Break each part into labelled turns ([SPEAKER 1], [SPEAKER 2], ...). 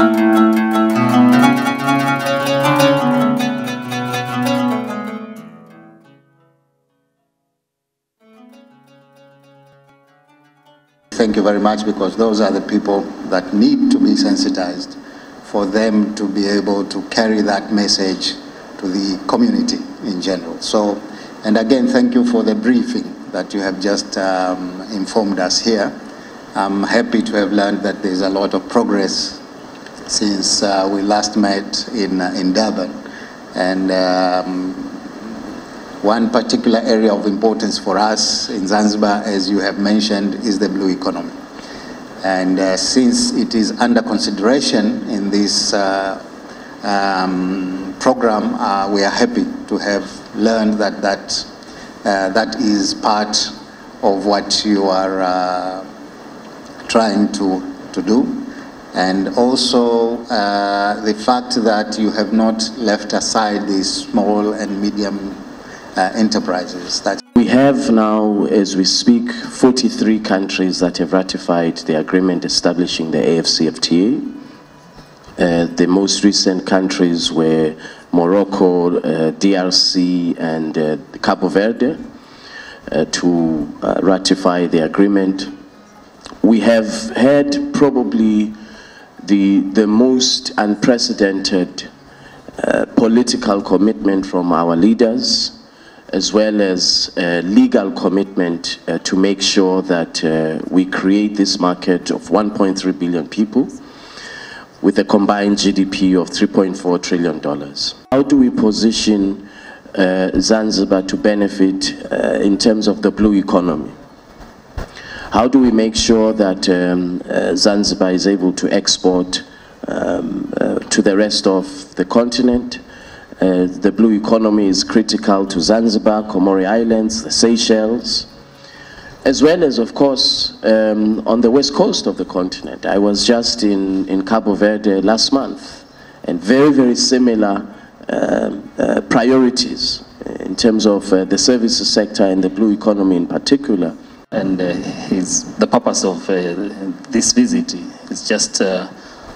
[SPEAKER 1] Thank you very much because those are the people that need to be sensitized for them to be able to carry that message to the community in general. So, and again, thank you for the briefing that you have just um, informed us here. I'm happy to have learned that there's a lot of progress since uh, we last met in, uh, in Durban. And um, one particular area of importance for us in Zanzibar, as you have mentioned, is the blue economy. And uh, since it is under consideration in this uh, um, program, uh, we are happy to have learned that that, uh, that is part of what you are trying to, to do. And also uh, the fact that you have not left aside the small and medium enterprises. That
[SPEAKER 2] we have now, as we speak, 43 countries that have ratified the agreement establishing the AFCFTA. Uh, the most recent countries were Morocco, uh, DRC, and uh, Cabo Verde uh, to uh, ratify the agreement. We have had probably the, the most unprecedented uh, political commitment from our leaders as well as uh, legal commitment uh, to make sure that uh, we create this market of 1.3 billion people with a combined GDP of $3.4 trillion. How do we position uh, Zanzibar to benefit in terms of the blue economy? How do we make sure that um, uh, Zanzibar is able to export um, to the rest of the continent? Uh, the blue economy is critical to Zanzibar, Comore Islands, the Seychelles, as well as, of course, um, on the west coast of the continent. I was just in, in Cabo Verde last month, and very, very similar uh, uh, priorities in terms of uh, the services sector and the blue economy in particular.
[SPEAKER 3] And uh, his, the purpose of this visit is just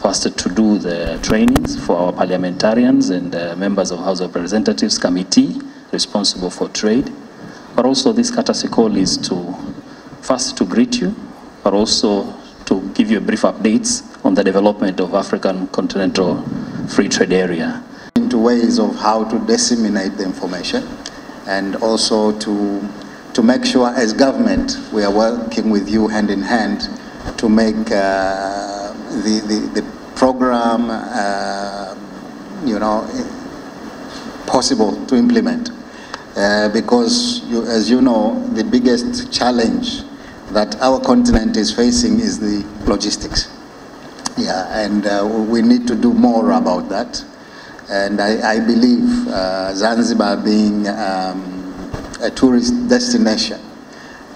[SPEAKER 3] first to do the trainings for our parliamentarians and uh, members of House of Representatives committee responsible for trade. But also this courtesy call is to first to greet you, but also to give you a brief updates on the development of African Continental Free Trade Area.
[SPEAKER 1] Into ways of how to disseminate the information and also to, to make sure as government we are working with you hand in hand to make uh, the, the, the program, uh, you know, possible to implement. Uh, because, you, as you know, the biggest challenge that our continent is facing is the logistics. Yeah, and uh, we need to do more about that. And I, I believe uh, Zanzibar being um, a tourist destination,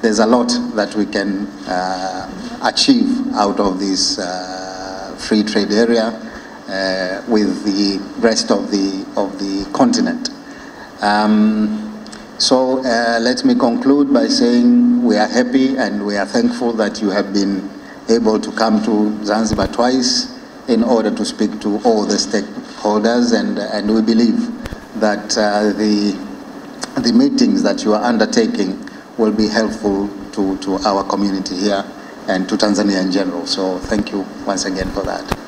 [SPEAKER 1] there's a lot that we can uh, achieve out of this uh, free trade area uh, with the rest of the, of the continent. Um, so uh, let me conclude by saying we are happy and we are thankful that you have been able to come to Zanzibar twice in order to speak to all the stakeholders and, and we believe that uh, the, the meetings that you are undertaking will be helpful to, to our community here and to Tanzania in general. So thank you once again for that.